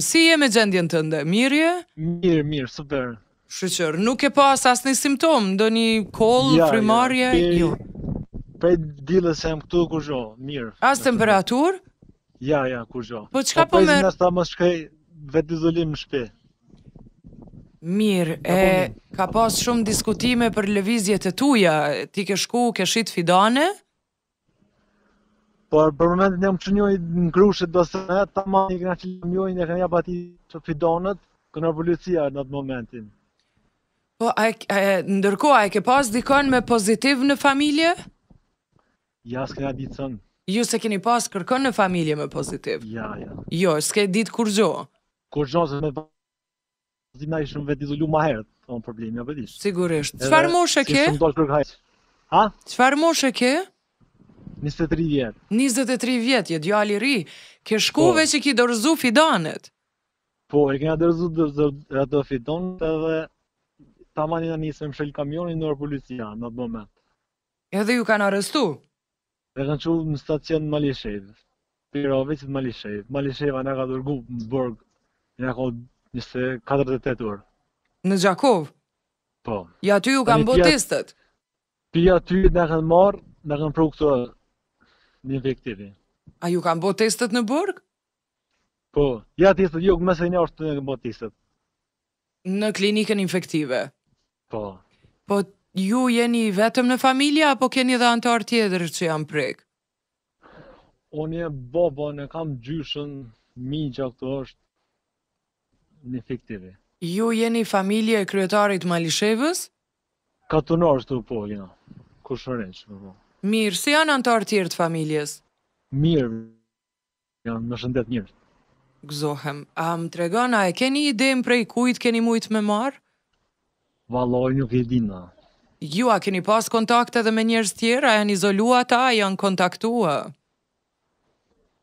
Si je me gjendjen tënde? Mirë je? Mirë, mirë, super. Shyqyr, nuk e pas asnjë simptom, donjë kollë, ja, frymëmarrje, ja, pe, jo. Prej diellës se jam këtu kurgjo, mirë. As temperaturë? Ja, ja, kurgjo. Po çka po, po merr? Po sa me shku vetizolim në shpi. Mirë, e ka pas shumë diskutime për lëvizjet e tuja. Ti ke shku, ke shit fidane? Po për momentin jam qenë në Ngrushit domethënë, taman i këna qenë, mo i kena ja bajt fidanet, ka na policia në atë moment. Po, a, a, ndërkohë, a e ke pas dikon' me pozitiv në familje? Ja, s'kena ditë sen. Ju s'e keni pas kërkon në familje me pozitiv? Ja, ja. Jo, s'ke ditë kurgjo? Kurgjo, se me Zina ishim vetizolu ma herët, te problemi, a po di. Sigurisht. Çfarë moshe ke? Ha? Çfarë moshe ke? 23 vjet. 23 vjet, je djalë i ri. Ke shku po. veç i ke dorëzu fidanet. Po, i kena dorëzu ato fidanet edhe taman nisëm me mshelë kamionin na erdh policia, në atë moment. Edhe ju kanë arrestu? Na kanë çu në stacion Malishevë. Pirovicë në Malishevë. Malisheva na ka dërgu në burg. Ja, ka një 48 orë. Në Gjakovë? Po. E aty ju kanë bo testet? Prej aty na kanë marrë, na kanë pru këtu në infektivë. A ju kanë bo testet në burg? Po. Ja testet, jo, në QKUK-shtu na kanë bo testet. në klinikën infektive. Po. Po ju jeni vetëm në familje apo keni edhe anëtarë tjetër që janë prek? Unë e baba, ne kam gjyshën, mixha këtu është në infektive. Ju jeni familje e kryetarit të Malishevës? Katunarë të po, jena. Kushëri, po. Mirë, si janë anëtarët tjerë të familjes? Mirë, Janë me shëndet mirë. Gëzohem. A më tregon, a e keni idenë prej kujt keni mujt me marrë? Vallai nuk e di na. Ju a keni pas kontakte edhe me njerëz tjerë, a janë izolu ata, a janë kontaktu?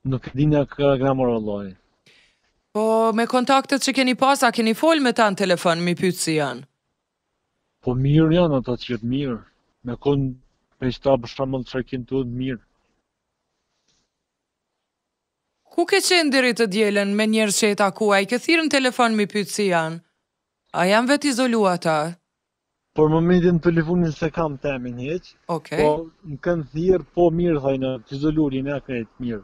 Nuk e di na ku e morëm vallai. Po me kontaktet që keni pas, a keni fol me ta në telefon, me i pyt si janë? Po mirë janë ata që jetë mirë, me kon, me qeta për shembull që kam qenë, mirë. Ku ke qenë deri të dielën me njerëz që je taku, a i ke thirrë në telefon me i pyt si janë a janë vetizolu ata. Për momentin telefonin s'e kam temin hiq okay. po më kanë thirrë po mirë thojnë të izolum jan krejt mirë.